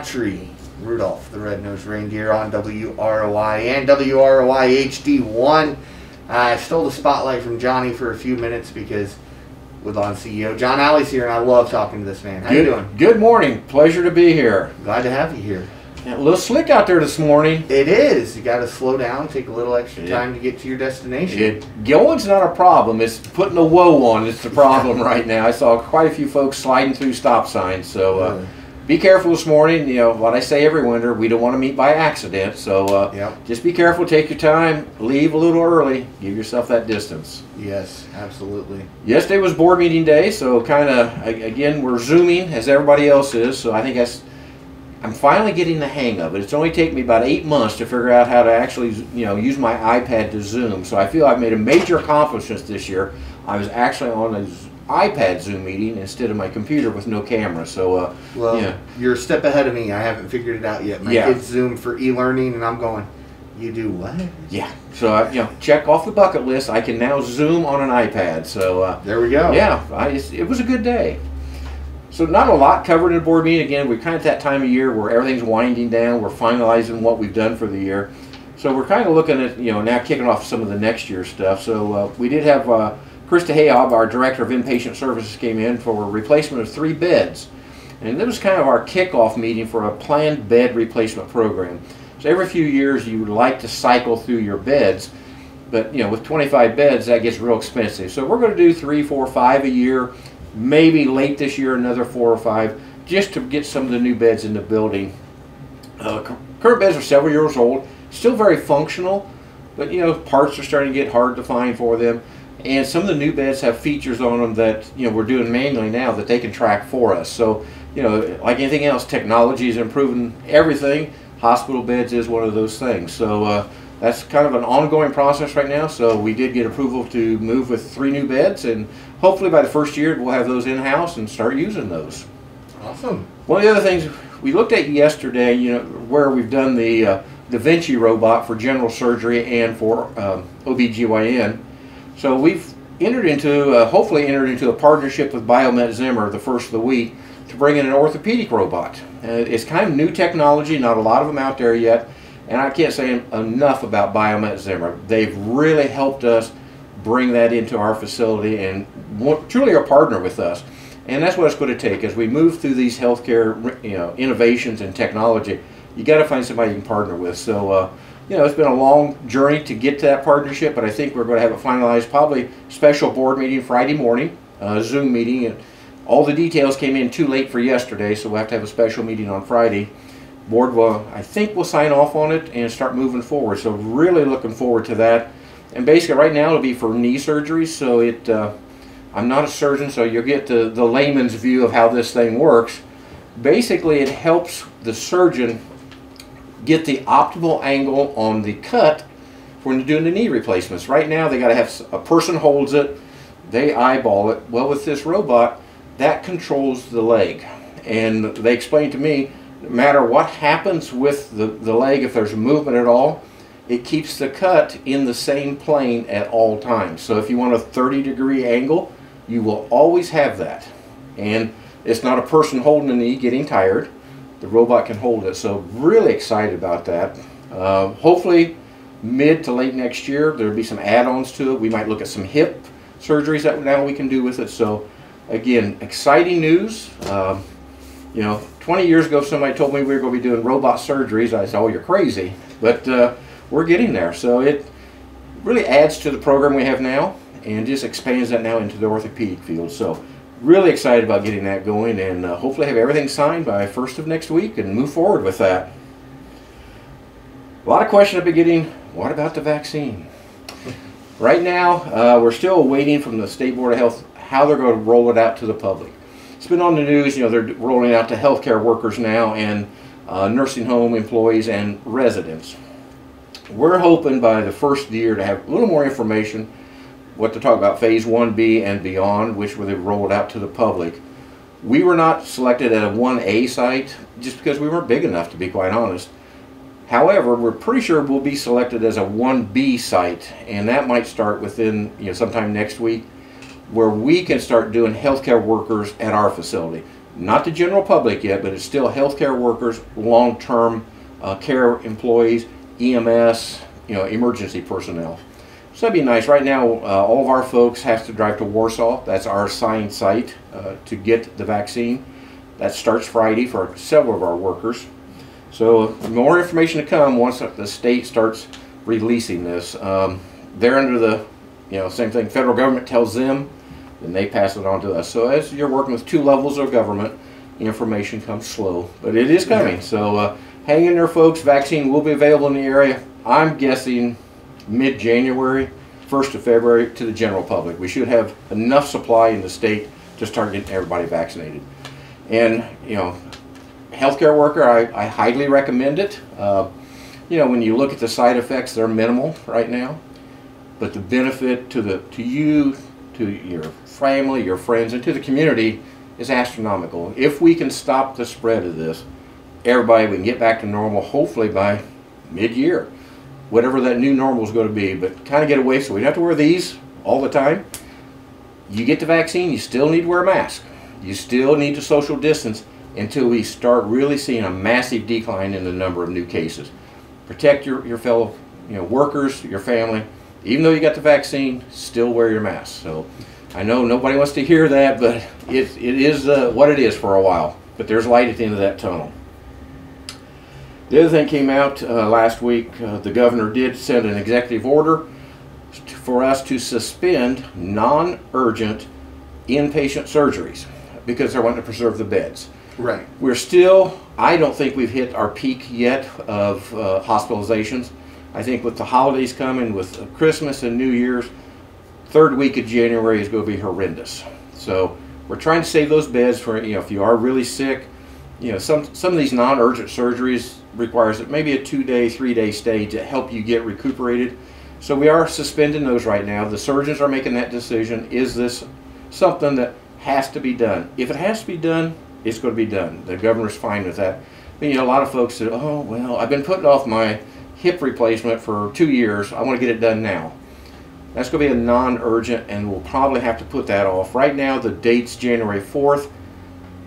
Autry, Rudolph the Red-Nosed Reindeer on WROI and WROI HD1. I stole the spotlight from Johnny for a few minutes because Woodlawn CEO John Alley's here, and I love talking to this man. How good, you doing? Good morning. Pleasure to be here. Glad to have you here. Yeah, a little slick out there this morning. It is. You got to slow down, take a little extra Yeah. time to get to your destination. It, going's not a problem. It's putting a whoa on. It's the problem right now. I saw quite a few folks sliding through stop signs. So uh, Really. Be careful this morning. You know what I say every winter. We don't want to meet by accident. So uh, Yep. just be careful. Take your time. Leave a little early. Give yourself that distance. Yes, absolutely. Yesterday was board meeting day, so kind of again we're zooming as everybody else is. So I think that's I'm finally getting the hang of it. It's only taken me about eight months to figure out how to actually you know use my iPad to Zoom. So I feel I've made a major accomplishment this year. I was actually on a iPad Zoom meeting instead of my computer with no camera. So uh, Well, Yeah. you're a step ahead of me. I haven't figured it out yet. My Yeah. kids Zoom for e-learning, and I'm going. You do what? yeah, so I, you know check off the bucket list. I can now Zoom on an iPad. So. Uh, There we go. Yeah, I, it was a good day. So not a lot covered in the board meeting. Again, we're kind of at that time of year where everything's winding down. We're finalizing what we've done for the year. So we're kind of looking at, you know, now kicking off some of the next year stuff. So uh, we did have uh, Krista Hayob, our Director of Inpatient Services, came in for a replacement of three beds. And that was kind of our kickoff meeting for a planned bed replacement program. So every few years you would like to cycle through your beds, but you know with 25 beds that gets real expensive. So we're going to do three, four, five a year, maybe late this year another four or five, just to get some of the new beds in the building. Uh, current beds are several years old, still very functional, but you know parts are starting to get hard to find for them. And some of the new beds have features on them that you know we're doing manually now that they can track for us. So you know, like anything else, technology is improving everything. Hospital beds is one of those things. So uh, that's kind of an ongoing process right now. So we did get approval to move with three new beds, and hopefully by the first year we'll have those in house and start using those. Awesome. One of the other things we looked at yesterday, you know, where we've done the uh, Da Vinci robot for general surgery and for um, OBGYN. So we've entered into, uh, hopefully entered into a partnership with Biomet Zimmer the first of the week to bring in an orthopedic robot. Uh, it's kind of new technology, not a lot of them out there yet, and I can't say enough about Biomet Zimmer. They've really helped us bring that into our facility and truly are a partner with us. And that's what it's going to take as we move through these healthcare you know, innovations and technology. You got to find somebody you can partner with. So, uh, you know, it's been a long journey to get to that partnership, but I think we're going to have it finalized probably special board meeting Friday morning, uh, Zoom meeting. And all the details came in too late for yesterday, so we'll have to have a special meeting on Friday. Board will, I think, will sign off on it and start moving forward. So, really looking forward to that. And basically, right now it'll be for knee surgery, so it. Uh, I'm not a surgeon, so you'll get the, the layman's view of how this thing works. Basically, it helps the surgeon get the optimal angle on the cut when they're doing the knee replacements. Right now, they got to have a person holds it, they eyeball it. Well, with this robot, that controls the leg. And they explained to me, no matter what happens with the, the leg, if there's movement at all, it keeps the cut in the same plane at all times. So if you want a 30 degree angle, you will always have that. And it's not a person holding the knee getting tired. The robot can hold it. So really excited about that. Uh, hopefully mid to late next year there'll be some add-ons to it. We might look at some hip surgeries that now we can do with it. So again, exciting news. Um, you know, 20 years ago, somebody told me we were going to be doing robot surgeries, I said, "Oh, you're crazy." But uh, we're getting there. So it really adds to the program we have now, and just expands that now into the orthopedic field. So really excited about getting that going, and uh, hopefully have everything signed by first of next week and move forward with that. A lot of questions I've been getting. What about the vaccine? Right now, uh, we're still waiting from the State Board of Health how they're going to roll it out to the public. It's been on the news, you know, they're rolling out to healthcare workers now and uh, nursing home employees and residents. We're hoping by the first year to have a little more information, what to talk about phase 1B and beyond, which where they've rolled out to the public. We were not selected at a 1A site just because we weren't big enough, to be quite honest. However, we're pretty sure we'll be selected as a 1B site, and that might start within, you know, sometime next week, where we can start doing healthcare workers at our facility. not the general public yet, but it's still healthcare workers, long-term uh, care employees, EMS, you know, emergency personnel. So that'd be nice. Right now, uh, all of our folks have to drive to Warsaw. That's our assigned site uh, to get the vaccine. That starts Friday for several of our workers. So more information to come once the state starts releasing this. Um, they're under the, you know, same thing. Federal government tells them, then they pass it on to us. So as you're working with two levels of government, information comes slow, but it is coming. So uh, hang in there, folks. Vaccine will be available in the area. I'm guessing mid-January, 1st of February to the general public. We should have enough supply in the state to start getting everybody vaccinated. And, you know, healthcare worker, I, I highly recommend it. Uh, you know, when you look at the side effects, they're minimal right now. But the benefit to the to you, to your family, your friends, and to the community is astronomical. If we can stop the spread of this, everybody we can get back to normal hopefully by mid-year whatever that new normal is going to be, but kind of get away so we don't have to wear these all the time. You get the vaccine, you still need to wear a mask. You still need to social distance until we start really seeing a massive decline in the number of new cases. Protect your, your fellow you know, workers, your family. Even though you got the vaccine, still wear your mask. So I know nobody wants to hear that, but it, it is uh, what it is for a while. But there's light at the end of that tunnel. The other thing came out uh, last week, uh, the governor did send an executive order for us to suspend non-urgent inpatient surgeries because they're wanting to preserve the beds. Right. We're still, I don't think we've hit our peak yet of uh, hospitalizations. I think with the holidays coming, with Christmas and New Year's, third week of January is going to be horrendous. So we're trying to save those beds for, you know, if you are really sick, you know, some, some of these non-urgent surgeries requires maybe a two-day, three-day stay to help you get recuperated. So we are suspending those right now. The surgeons are making that decision. Is this something that has to be done? If it has to be done, it's going to be done. The governor's fine with that. But, you know, a lot of folks said, oh, well, I've been putting off my hip replacement for two years. I want to get it done now. That's going to be a non-urgent, and we'll probably have to put that off. Right now, the date's January 4th.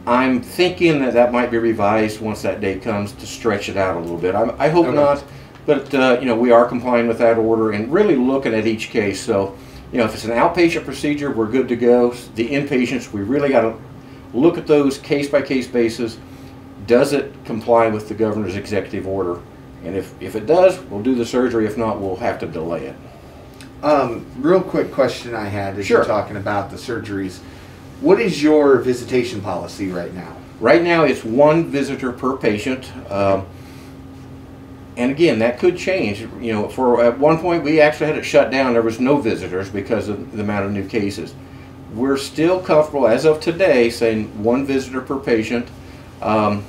I'm thinking that that might be revised once that date comes to stretch it out a little bit. I, I hope okay. not, but uh, you know we are complying with that order and really looking at each case. So, you know, if it's an outpatient procedure, we're good to go. The inpatients, we really got to look at those case by case basis. Does it comply with the governor's executive order? And if, if it does, we'll do the surgery. If not, we'll have to delay it. Um, real quick question I had as sure. you're talking about the surgeries. What is your visitation policy right now? Right now, it's one visitor per patient. Um, and again, that could change. You know, for at one point we actually had it shut down. There was no visitors because of the amount of new cases. We're still comfortable as of today saying one visitor per patient. Um,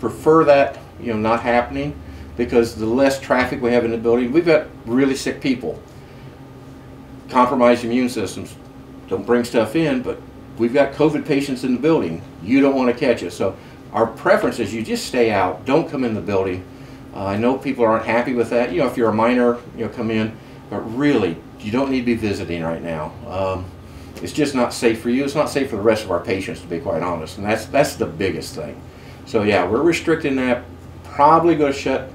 prefer that you know not happening because the less traffic we have in the building, we've got really sick people, compromised immune systems, don't bring stuff in, but we've got COVID patients in the building. You don't want to catch it. So our preference is you just stay out. Don't come in the building. Uh, I know people aren't happy with that. You know, if you're a minor, you know, come in. But really, you don't need to be visiting right now. Um, it's just not safe for you. It's not safe for the rest of our patients, to be quite honest. And that's that's the biggest thing. So yeah, we're restricting that. Probably going to shut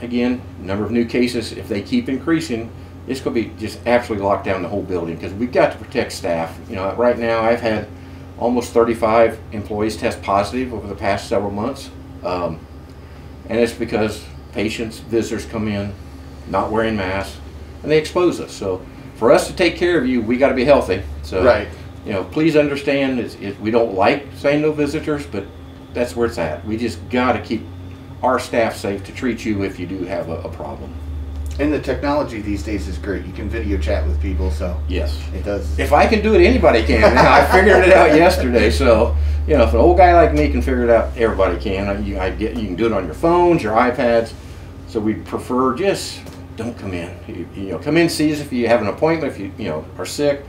again. Number of new cases, if they keep increasing, it's going to be just absolutely locked down the whole building because we've got to protect staff. You know, right now I've had almost 35 employees test positive over the past several months, um, and it's because patients, visitors come in not wearing masks, and they expose us. So for us to take care of you, we got to be healthy. So right. you know, please understand it's, it, we don't like saying no visitors, but that's where it's at. We just got to keep our staff safe to treat you if you do have a, a problem. And the technology these days is great. You can video chat with people, so yes, it does. If I can do it, anybody can. I figured it out yesterday, so you know, if an old guy like me can figure it out, everybody can. You, I get, you can do it on your phones, your iPads. So we prefer just don't come in. You, you know, come in, see us if you have an appointment, if you you know are sick,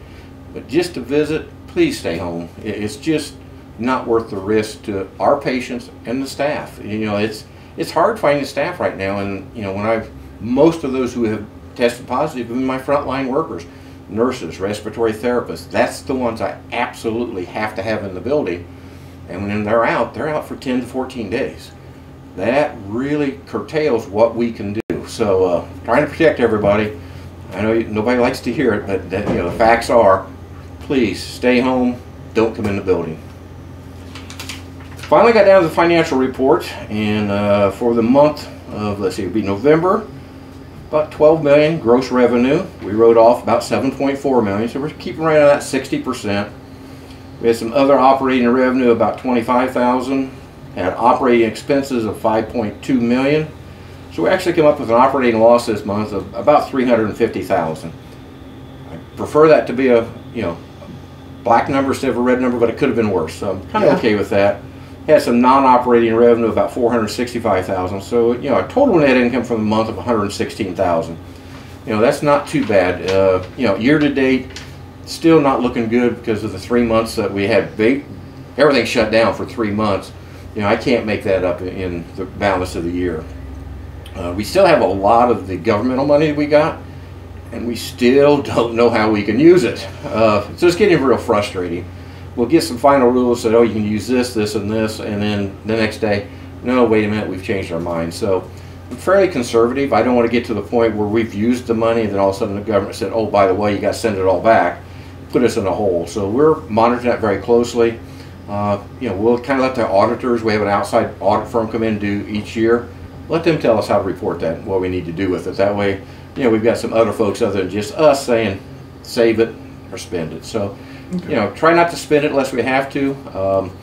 but just to visit, please stay home. It's just not worth the risk to our patients and the staff. You know, it's it's hard finding staff right now, and you know when I've most of those who have tested positive have been my frontline workers, nurses, respiratory therapists. That's the ones I absolutely have to have in the building. and when they're out, they're out for 10 to 14 days. That really curtails what we can do. So uh, trying to protect everybody. I know nobody likes to hear it, but that, you know the facts are, please stay home, don't come in the building. Finally got down to the financial report, and uh, for the month of let's see, it'll be November, about 12 million gross revenue. We wrote off about 7.4 million, so we're keeping right on that 60 percent. We had some other operating revenue about 25,000, had operating expenses of 5.2 million. So we actually came up with an operating loss this month of about 350,000. I prefer that to be a, you know, black number instead of a red number, but it could have been worse. So I'm kind of Yeah. okay with that. Had some non-operating revenue of about 465,000. So, you know, a total net income for the month of 116,000. You know, that's not too bad. Uh, you know, year to date, still not looking good because of the three months that we had ba- everything shut down for three months. You know, I can't make that up in- in the balance of the year. Uh, we still have a lot of the governmental money we got, and we still don't know how we can use it. Uh, so it's getting real frustrating. We'll get some final rules that, oh, you can use this, this, and this, and then the next day, no, wait a minute, we've changed our mind. So I'm fairly conservative. I don't want to get to the point where we've used the money, and then all of a sudden the government said, oh, by the way, you got to send it all back, put us in a hole. So we're monitoring that very closely. Uh, you know, we'll kind of let the auditors, we have an outside audit firm come in and do each year. Let them tell us how to report that, and what we need to do with it. That way, you know, we've got some other folks other than just us saying, save it or spend it. So, you know, try not to spend it unless we have to. Um,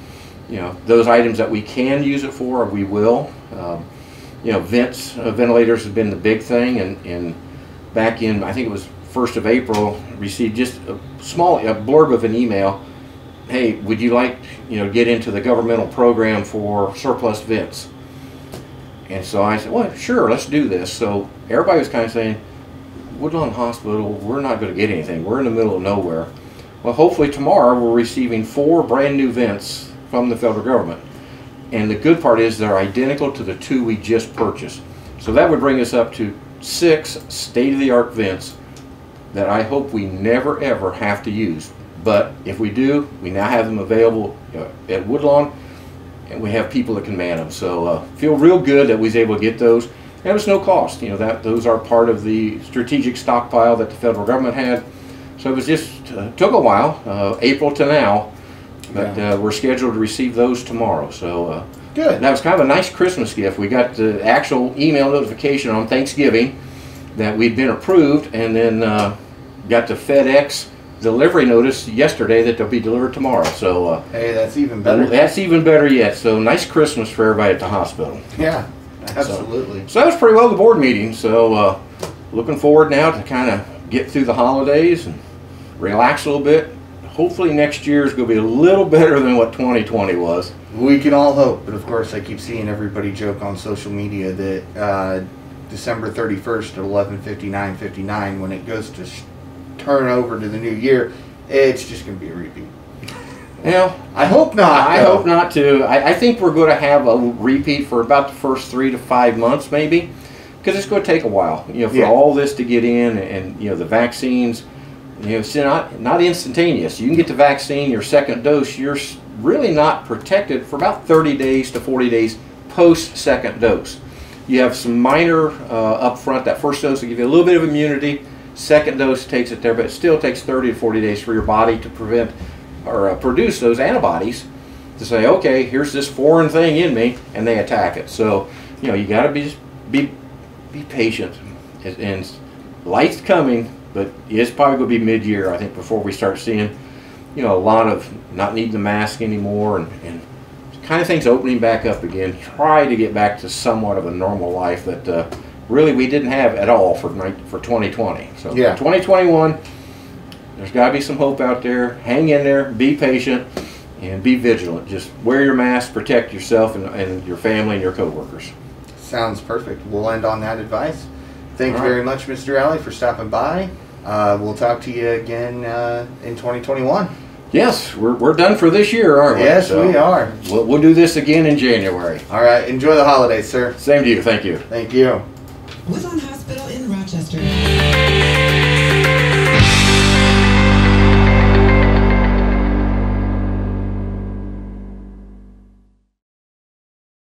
you know, those items that we can use it for, we will. Um, you know, vents, uh, ventilators have been the big thing, and, and back in, I think it was first of April, received just a small a blurb of an email. Hey, would you like, you know, get into the governmental program for surplus vents? And so I said, well, sure, let's do this. So everybody was kind of saying, Woodlawn Hospital, we're not going to get anything. We're in the middle of nowhere. Well, hopefully tomorrow we're receiving four brand new vents from the federal government. And the good part is they're identical to the two we just purchased. So that would bring us up to six state-of-the-art vents that I hope we never ever have to use. But if we do, we now have them available uh, at Woodlawn and we have people that can man them. So uh, feel real good that we was able to get those. And it was no cost. You know that those are part of the strategic stockpile that the federal government had. So it was just uh, took a while, uh, April to now, but Yeah. uh, we're scheduled to receive those tomorrow. So uh, Good. that was kind of a nice Christmas gift. We got the actual email notification on Thanksgiving that we'd been approved, and then uh, got the FedEx delivery notice yesterday that they'll be delivered tomorrow. So. Uh, Hey, that's even better. that's even better yet. So nice Christmas for everybody at the hospital. Yeah, absolutely. So that was pretty well the board meeting. So uh, looking forward now to kind of get through the holidays and relax a little bit. Hopefully next year is going to be a little better than what 2020 was. We can all hope, but of course, I keep seeing everybody joke on social media that uh, December 31st at 11:59:59, when it goes to turn over to the new year, it's just going to be a repeat. Well, I hope not. I though. hope not too. I, I think we're going to have a repeat for about the first three to five months, maybe, because it's going to take a while. You know, for Yeah. all this to get in, and you know the vaccines. You know, it's not not instantaneous. You can get the vaccine, your second dose. You're really not protected for about 30 days to 40 days post second dose. You have some minor uh, up front. That first dose will give you a little bit of immunity. Second dose takes it there, but it still takes 30 to 40 days for your body to prevent or uh, produce those antibodies to say, okay, here's this foreign thing in me, and they attack it. So, you know, you got to be be be patient, and, and light's coming, but it's probably going to be mid-year, I think, before we start seeing, you know, a lot of not needing the mask anymore, and, and kind of things opening back up again. Try to get back to somewhat of a normal life that uh, really we didn't have at all for for 2020. So, Yeah. 2021 there's got to be some hope out there. Hang in there, be patient, and be vigilant. Just wear your mask, protect yourself and, and your family and your coworkers. Sounds perfect. We'll end on that advice. Thank you All right. very much, Mr. Alley, for stopping by. Uh, we'll talk to you again uh, in 2021. Yes, we're, we're done for this year, aren't we? Yes, So, we are. We'll, we'll do this again in January. All right. Enjoy the holidays, sir. Same to you. Thank you. Thank you. Woodlawn